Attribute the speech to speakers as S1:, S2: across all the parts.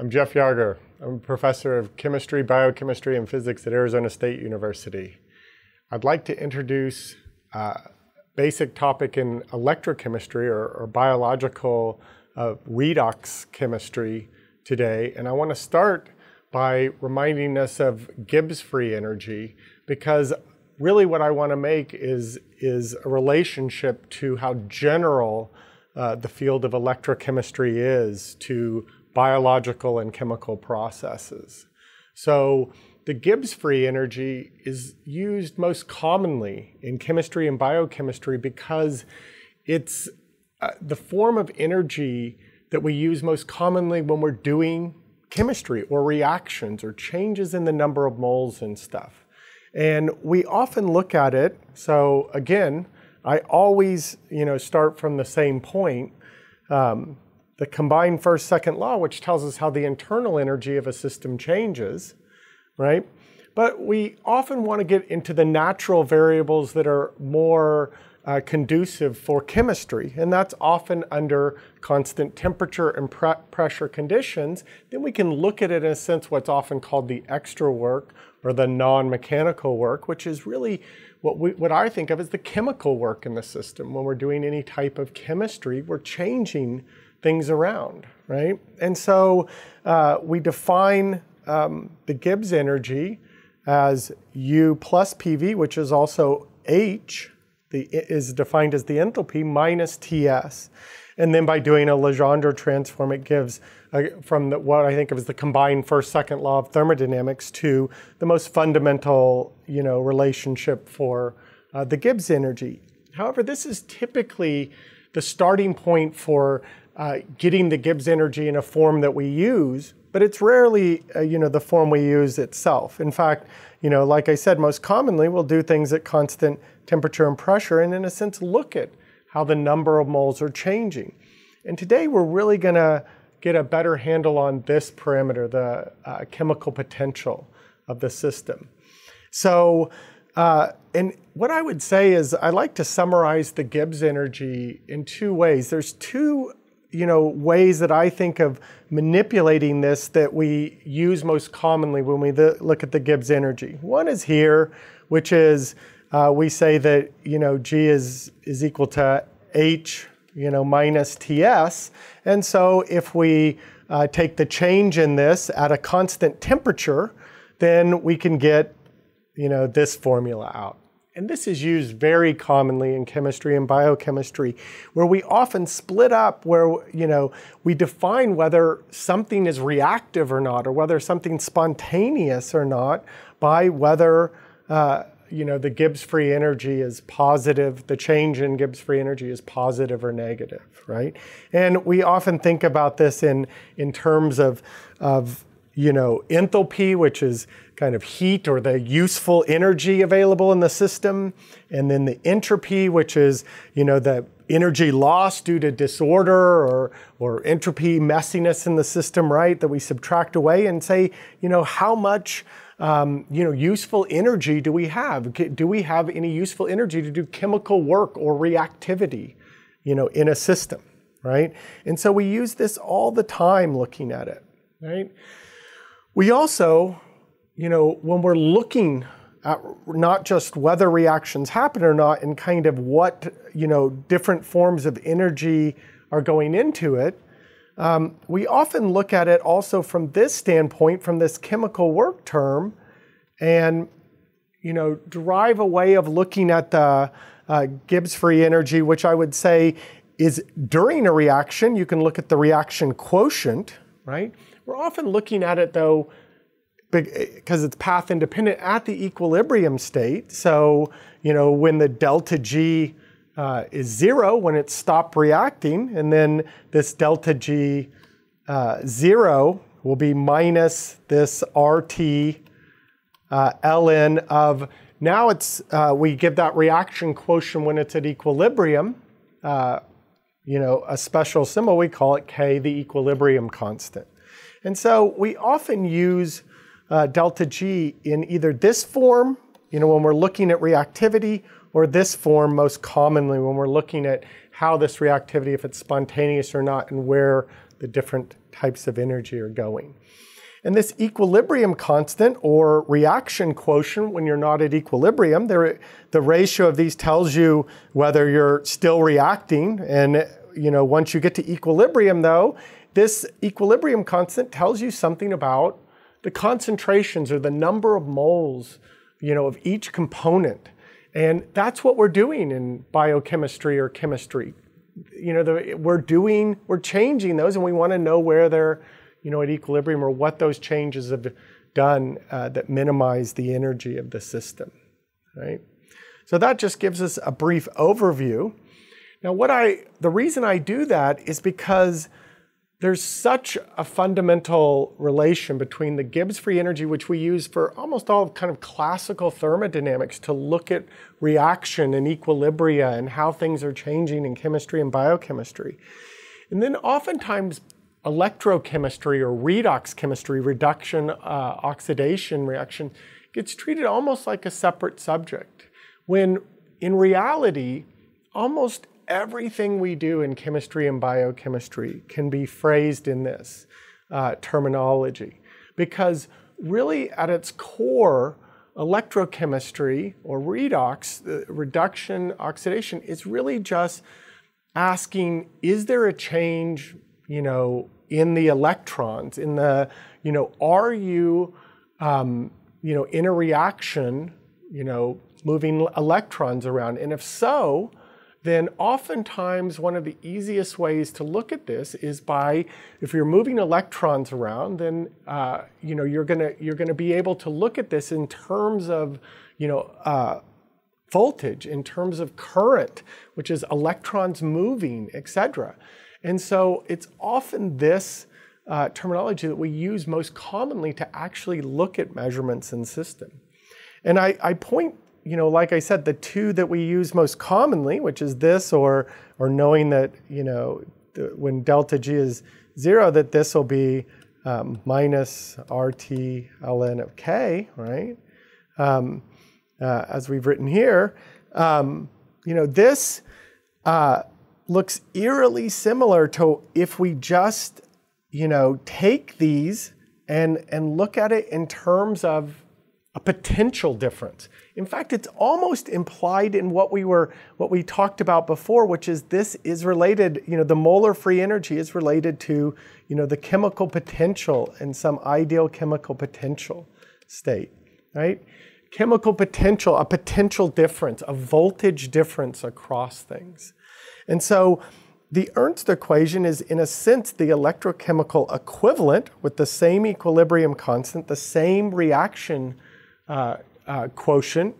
S1: I'm Jeff Yarger. I'm a professor of chemistry, biochemistry, and physics at Arizona State University. I'd like to introduce a basic topic in electrochemistry or, or biological uh, redox chemistry today. And I want to start by reminding us of Gibbs free energy because really what I want to make is, is a relationship to how general uh, the field of electrochemistry is to biological and chemical processes. So the Gibbs free energy is used most commonly in chemistry and biochemistry because it's uh, the form of energy that we use most commonly when we're doing chemistry or reactions or changes in the number of moles and stuff. And we often look at it, so again, I always you know, start from the same point. Um, the combined first second law, which tells us how the internal energy of a system changes, right? But we often want to get into the natural variables that are more uh, conducive for chemistry, and that's often under constant temperature and pre pressure conditions. Then we can look at it in a sense what's often called the extra work or the non-mechanical work, which is really what, we, what I think of as the chemical work in the system. When we're doing any type of chemistry, we're changing things around, right? And so uh, we define um, the Gibbs energy as U plus PV, which is also H, the, is defined as the enthalpy minus TS. And then by doing a Legendre transform, it gives uh, from the, what I think of as the combined first second law of thermodynamics to the most fundamental, you know, relationship for uh, the Gibbs energy. However, this is typically the starting point for uh, getting the Gibbs energy in a form that we use, but it's rarely, uh, you know, the form we use itself. In fact, you know, like I said, most commonly we'll do things at constant temperature and pressure, and in a sense, look at how the number of moles are changing. And today we're really going to get a better handle on this parameter, the uh, chemical potential of the system. So, uh, and what I would say is I like to summarize the Gibbs energy in two ways. There's two you know, ways that I think of manipulating this that we use most commonly when we look at the Gibbs energy. One is here, which is uh, we say that you know G is is equal to H you know minus TS, and so if we uh, take the change in this at a constant temperature, then we can get you know this formula out. And this is used very commonly in chemistry and biochemistry, where we often split up where, you know, we define whether something is reactive or not, or whether something's spontaneous or not by whether, uh, you know, the Gibbs free energy is positive, the change in Gibbs free energy is positive or negative, right? And we often think about this in, in terms of, of you know, enthalpy, which is kind of heat or the useful energy available in the system, and then the entropy, which is, you know, the energy lost due to disorder or, or entropy messiness in the system, right, that we subtract away and say, you know, how much um, you know, useful energy do we have? Do we have any useful energy to do chemical work or reactivity, you know, in a system, right? And so we use this all the time looking at it, right? We also, you know, when we're looking at not just whether reactions happen or not and kind of what, you know, different forms of energy are going into it, um, we often look at it also from this standpoint, from this chemical work term, and, you know, derive a way of looking at the uh, Gibbs free energy, which I would say is during a reaction, you can look at the reaction quotient, right? We're often looking at it though, because it's path independent at the equilibrium state. So, you know, when the delta G uh, is zero, when it stopped reacting, and then this delta G uh, zero will be minus this RT uh, ln of, now it's, uh, we give that reaction quotient when it's at equilibrium, uh, you know, a special symbol, we call it K, the equilibrium constant. And so we often use uh, delta G in either this form, you know, when we're looking at reactivity, or this form most commonly when we're looking at how this reactivity, if it's spontaneous or not, and where the different types of energy are going. And this equilibrium constant or reaction quotient, when you're not at equilibrium, the, the ratio of these tells you whether you're still reacting. And you know, once you get to equilibrium, though, this equilibrium constant tells you something about the concentrations or the number of moles, you know, of each component. And that's what we're doing in biochemistry or chemistry. You know, the, we're doing, we're changing those, and we want to know where they're you know, at equilibrium or what those changes have done uh, that minimize the energy of the system, right? So that just gives us a brief overview. Now, what I, the reason I do that is because there's such a fundamental relation between the Gibbs free energy, which we use for almost all kind of classical thermodynamics to look at reaction and equilibria and how things are changing in chemistry and biochemistry. And then oftentimes electrochemistry or redox chemistry, reduction uh, oxidation reaction, gets treated almost like a separate subject. When in reality, almost everything we do in chemistry and biochemistry can be phrased in this uh, terminology. Because really, at its core, electrochemistry or redox, the reduction oxidation, is really just asking is there a change you know, in the electrons, in the, you know, are you, um, you know, in a reaction, you know, moving electrons around? And if so, then oftentimes one of the easiest ways to look at this is by if you're moving electrons around, then uh, you know you're gonna you're gonna be able to look at this in terms of you know uh, voltage, in terms of current, which is electrons moving, etc. And so it's often this uh, terminology that we use most commonly to actually look at measurements in system. And I, I point, you know, like I said, the two that we use most commonly, which is this or, or knowing that, you know, the, when delta G is zero, that this will be um, minus RT ln of K, right? Um, uh, as we've written here. Um, you know, this uh, looks eerily similar to if we just, you know, take these and, and look at it in terms of a potential difference. In fact, it's almost implied in what we were what we talked about before, which is this is related, you know, the molar free energy is related to, you know, the chemical potential and some ideal chemical potential state, right? Chemical potential, a potential difference, a voltage difference across things. And so the Nernst equation is, in a sense, the electrochemical equivalent with the same equilibrium constant, the same reaction quotient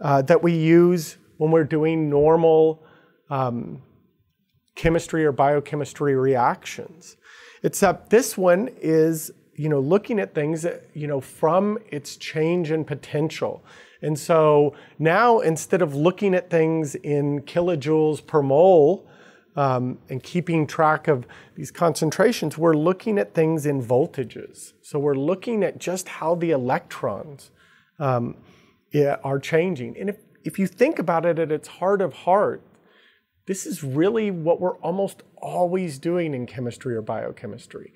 S1: uh, that we use when we're doing normal um, chemistry or biochemistry reactions. Except this one is, you know, looking at things, you know, from its change in potential. And so now instead of looking at things in kilojoules per mole um, and keeping track of these concentrations, we're looking at things in voltages. So we're looking at just how the electrons um, are changing. And if, if you think about it at its heart of heart, this is really what we're almost always doing in chemistry or biochemistry.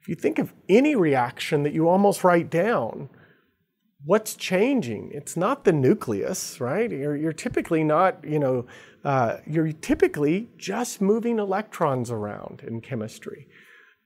S1: If you think of any reaction that you almost write down, what's changing? It's not the nucleus, right? You're, you're typically not, you know, uh, you're typically just moving electrons around in chemistry.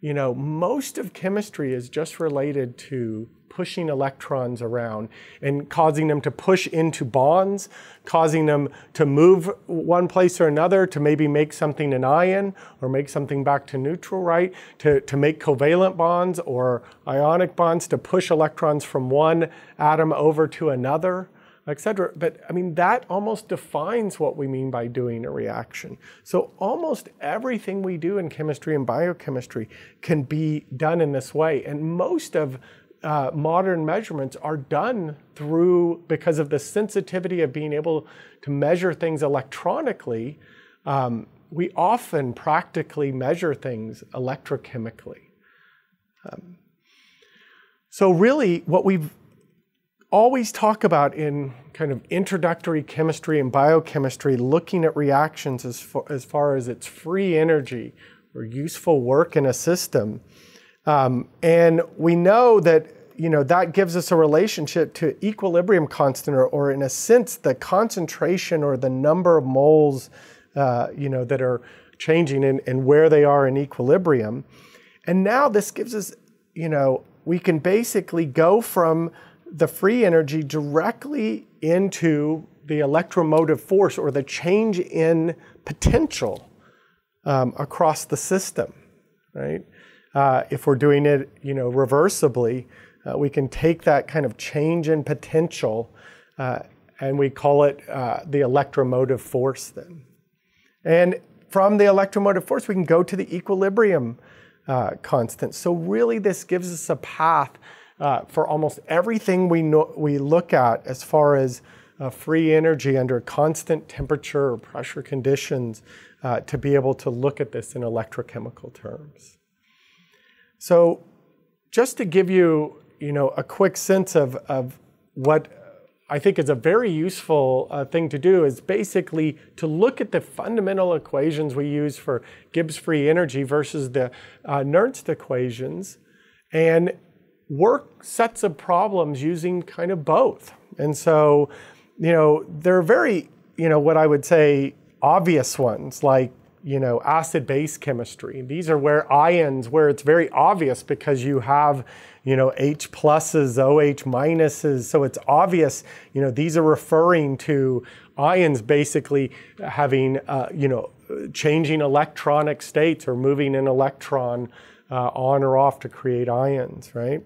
S1: You know, most of chemistry is just related to pushing electrons around and causing them to push into bonds, causing them to move one place or another to maybe make something an ion or make something back to neutral, right? To, to make covalent bonds or ionic bonds to push electrons from one atom over to another etc. But I mean, that almost defines what we mean by doing a reaction. So almost everything we do in chemistry and biochemistry can be done in this way. And most of uh, modern measurements are done through, because of the sensitivity of being able to measure things electronically, um, we often practically measure things electrochemically. Um, so, really, what we've always talk about in kind of introductory chemistry and biochemistry, looking at reactions as far as, far as its free energy or useful work in a system, Um, and we know that you know that gives us a relationship to equilibrium constant, or, or in a sense, the concentration or the number of moles, uh, you know, that are changing and, and where they are in equilibrium. And now this gives us, you know, we can basically go from the free energy directly into the electromotive force or the change in potential um, across the system, right? Uh, if we're doing it, you know, reversibly, uh, we can take that kind of change in potential uh, and we call it uh, the electromotive force then. And from the electromotive force, we can go to the equilibrium uh, constant. So really this gives us a path uh, for almost everything we, know, we look at as far as uh, free energy under constant temperature or pressure conditions to be able to look at this in electrochemical terms. So just to give you you know, a quick sense of, of what I think is a very useful uh, thing to do is basically to look at the fundamental equations we use for Gibbs free energy versus the uh, Nernst equations and work sets of problems using kind of both. And so, you know, there are very, you know, what I would say obvious ones like you know, acid base chemistry. These are where ions, where it's very obvious because you have, you know, H pluses, OH minuses. So it's obvious, you know, these are referring to ions basically having, uh, you know, changing electronic states or moving an electron uh, on or off to create ions, right?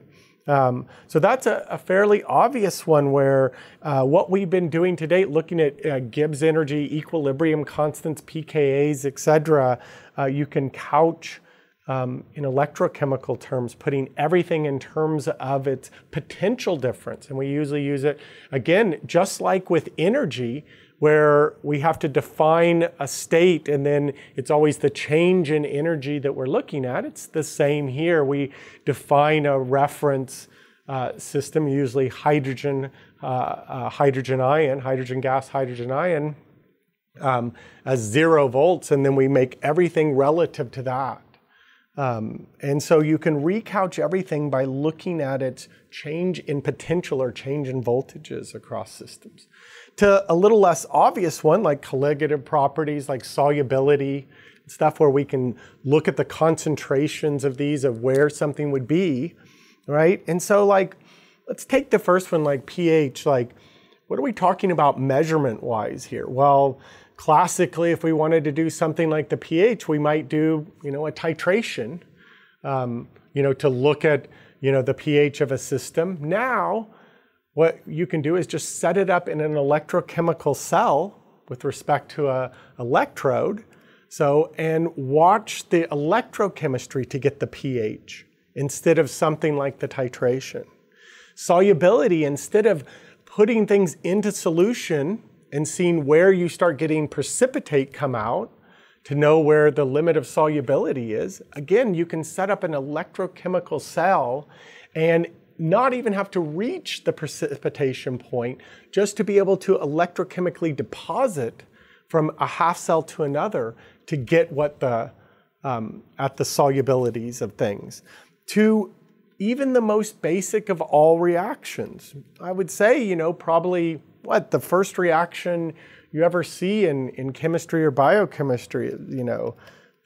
S1: Um, so that's a, a, fairly obvious one where uh, what we've been doing to date, looking at uh, Gibbs energy, equilibrium constants, pKa's, et cetera, uh, you can couch um, in electrochemical terms, putting everything in terms of its potential difference. And we usually use it, again, just like with energy, where we have to define a state and then it's always the change in energy that we're looking at. It's the same here. We define a reference uh, system, usually hydrogen, uh, uh, hydrogen ion, hydrogen gas, hydrogen ion, um, as zero volts, and then we make everything relative to that. Um, and so you can recouch everything by looking at its change in potential or change in voltages across systems. To a little less obvious one, like colligative properties, like solubility, stuff where we can look at the concentrations of these, of where something would be, right? And so, like, let's take the first one, like pH. Like, what are we talking about measurement wise here? Well, Classically, if we wanted to do something like the pH, we might do, you know, a titration, um, you know, to look at, you know, the pH of a system. Now, what you can do is just set it up in an electrochemical cell with respect to a electrode. So, and watch the electrochemistry to get the pH instead of something like the titration. Solubility, instead of putting things into solution and seeing where you start getting precipitate come out to know where the limit of solubility is. Again, you can set up an electrochemical cell and not even have to reach the precipitation point just to be able to electrochemically deposit from a half cell to another to get what the um, at the solubilities of things to even the most basic of all reactions. I would say, you know, probably what the first reaction you ever see in, in chemistry or biochemistry, you know,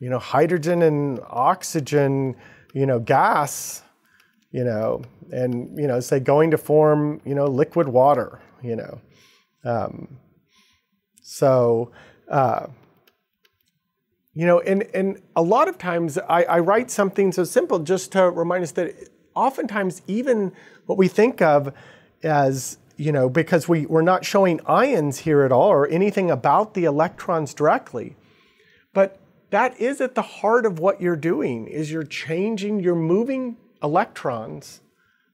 S1: you know, hydrogen and oxygen, you know, gas, you know, and you know, say going to form, you know, liquid water, you know. Um, so, uh, you know, and, and a lot of times I, I write something so simple just to remind us that oftentimes even what we think of as you know, because we, we're not showing ions here at all or anything about the electrons directly. But that is at the heart of what you're doing is you're changing, you're moving electrons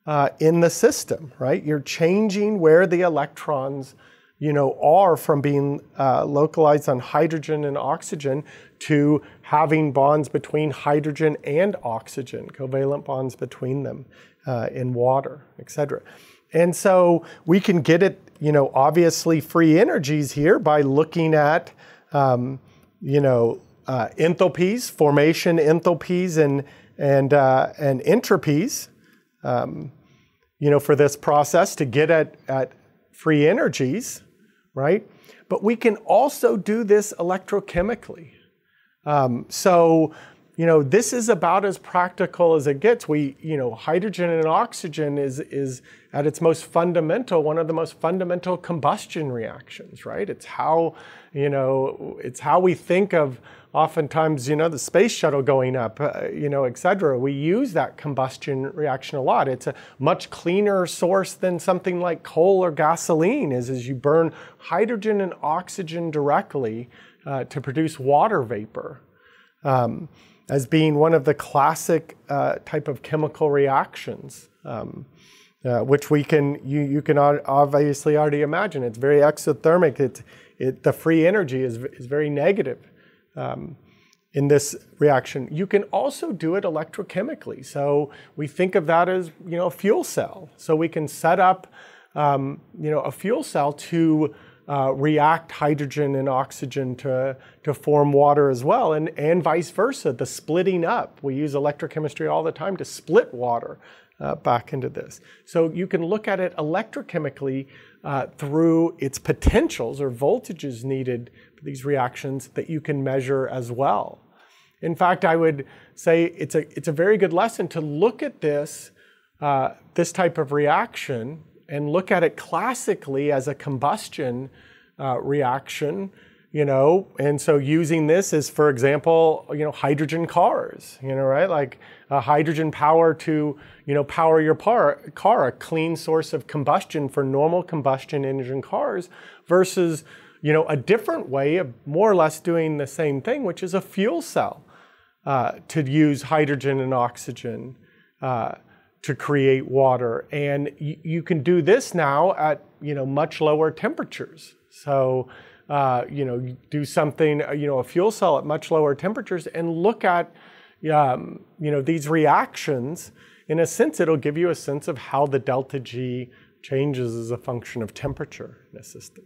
S1: uh, in the system, right? You're changing where the electrons, you know, are from being uh, localized on hydrogen and oxygen to having bonds between hydrogen and oxygen, covalent bonds between them uh, in water, et cetera. And so we can get it, you know, obviously free energies here by looking at, um, you know, uh, enthalpies, formation enthalpies, and and, uh, and entropies, um, you know, for this process to get at, at free energies, right? But we can also do this electrochemically. Um, so, you know, this is about as practical as it gets. We, you know, hydrogen and oxygen is, is at its most fundamental, one of the most fundamental combustion reactions, right? It's how, you know, it's how we think of oftentimes, you know, the space shuttle going up, uh, you know, et cetera. We use that combustion reaction a lot. It's a much cleaner source than something like coal or gasoline is, as you burn hydrogen and oxygen directly uh, to produce water vapor. Um, as being one of the classic uh, type of chemical reactions, um, uh, which we can you, you can obviously already imagine. It's very exothermic. It, it, the free energy is, is very negative um, in this reaction. You can also do it electrochemically. So we think of that as you know a fuel cell. So we can set up um, you know a fuel cell to uh, react hydrogen and oxygen to, to form water as well, and, and vice versa, the splitting up. We use electrochemistry all the time to split water uh, back into this. So you can look at it electrochemically uh, through its potentials or voltages needed for these reactions that you can measure as well. In fact, I would say it's a, it's a very good lesson to look at this, uh, this type of reaction and look at it classically as a combustion uh, reaction, you know, and so using this as, for example, you know, hydrogen cars, you know, right? Like uh, hydrogen power to, you know, power your par- car, a clean source of combustion for normal combustion engine cars versus you know, a different way of more or less doing the same thing, which is a fuel cell uh, to use hydrogen and oxygen uh, to create water. And you can do this now at, you know, much lower temperatures. So, uh, you know, do something, uh, you know, a fuel cell at much lower temperatures and look at, um, you know, these reactions. In a sense, it'll give you a sense of how the delta G changes as a function of temperature in a system.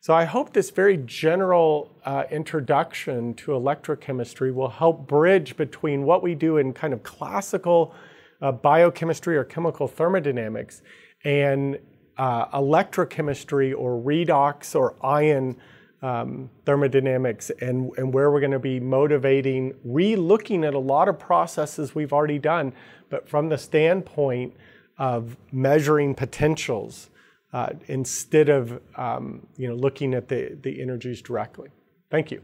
S1: So I hope this very general uh, introduction to electrochemistry will help bridge between what we do in kind of classical uh, biochemistry or chemical thermodynamics and uh, electrochemistry or redox or ion um, thermodynamics and, and where we're going to be motivating, re-looking at a lot of processes we've already done, but from the standpoint of measuring potentials uh, instead of um, you know, looking at the, the energies directly. Thank you.